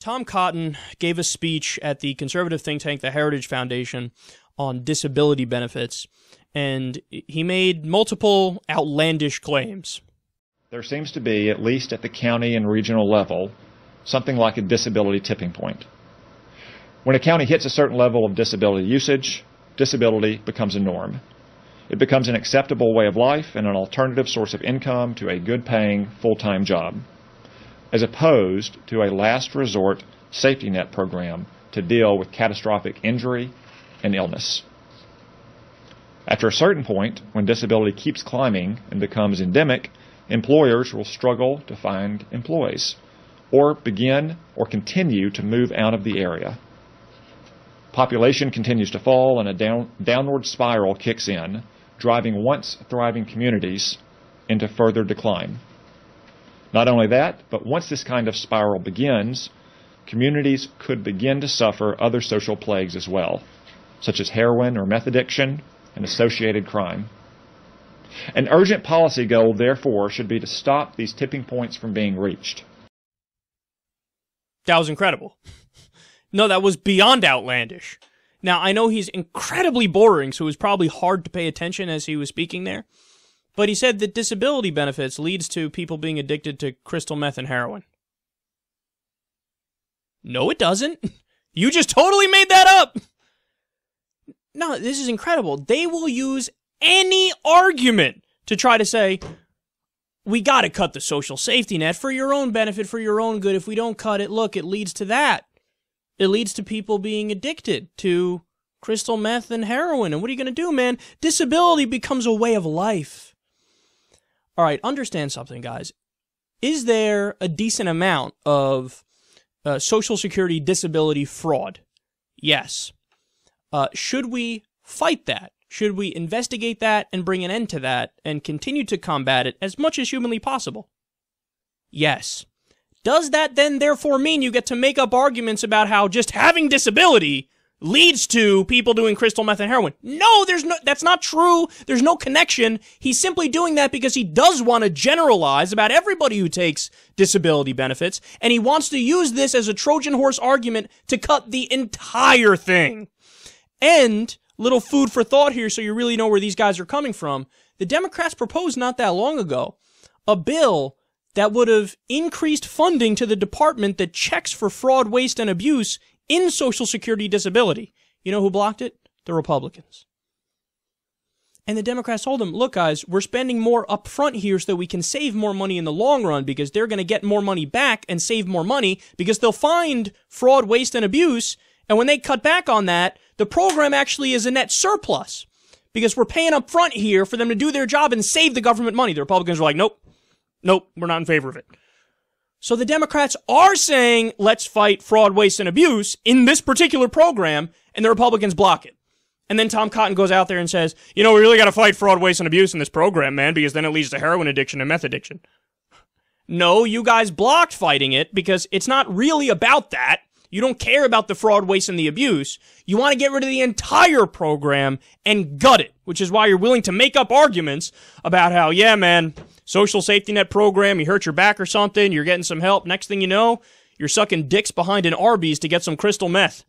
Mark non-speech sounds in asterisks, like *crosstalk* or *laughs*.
Tom Cotton gave a speech at the conservative think tank, the Heritage Foundation, on disability benefits, and he made multiple outlandish claims. There seems to be, at least at the county and regional level, something like a disability tipping point. When a county hits a certain level of disability usage, disability becomes a norm. It becomes an acceptable way of life and an alternative source of income to a good paying full time job as opposed to a last resort safety net program to deal with catastrophic injury and illness. After a certain point, when disability keeps climbing and becomes endemic, employers will struggle to find employees or begin or continue to move out of the area. Population continues to fall and a down, downward spiral kicks in, driving once thriving communities into further decline. Not only that, but once this kind of spiral begins, communities could begin to suffer other social plagues as well, such as heroin or meth addiction and associated crime. An urgent policy goal, therefore, should be to stop these tipping points from being reached. That was incredible. *laughs* no, that was beyond outlandish. Now, I know he's incredibly boring, so it was probably hard to pay attention as he was speaking there. But he said that disability benefits leads to people being addicted to crystal meth and heroin. No, it doesn't. You just totally made that up. No, this is incredible. They will use any argument to try to say, we got to cut the social safety net for your own benefit, for your own good. If we don't cut it, look, it leads to that. It leads to people being addicted to crystal meth and heroin. And what are you going to do, man? Disability becomes a way of life. All right, understand something, guys. Is there a decent amount of uh, Social Security disability fraud? Yes. Uh, should we fight that? Should we investigate that and bring an end to that and continue to combat it as much as humanly possible? Yes. Does that then therefore mean you get to make up arguments about how just having disability leads to people doing crystal meth and heroin. No, there's no, that's not true. There's no connection. He's simply doing that because he does want to generalize about everybody who takes disability benefits, and he wants to use this as a Trojan horse argument to cut the entire thing. And, little food for thought here so you really know where these guys are coming from. The Democrats proposed not that long ago a bill that would have increased funding to the department that checks for fraud, waste, and abuse in Social Security disability. You know who blocked it? The Republicans. And the Democrats told them, look, guys, we're spending more upfront here so that we can save more money in the long run because they're going to get more money back and save more money because they'll find fraud, waste, and abuse. And when they cut back on that, the program actually is a net surplus because we're paying up front here for them to do their job and save the government money. The Republicans are like, nope, nope, we're not in favor of it. So the Democrats are saying, let's fight fraud, waste, and abuse in this particular program, and the Republicans block it. And then Tom Cotton goes out there and says, you know, we really got to fight fraud, waste, and abuse in this program, man, because then it leads to heroin addiction and meth addiction. No, you guys blocked fighting it because it's not really about that. You don't care about the fraud, waste, and the abuse. You want to get rid of the entire program and gut it, which is why you're willing to make up arguments about how, yeah, man, social safety net program, you hurt your back or something, you're getting some help. Next thing you know, you're sucking dicks behind an Arby's to get some crystal meth.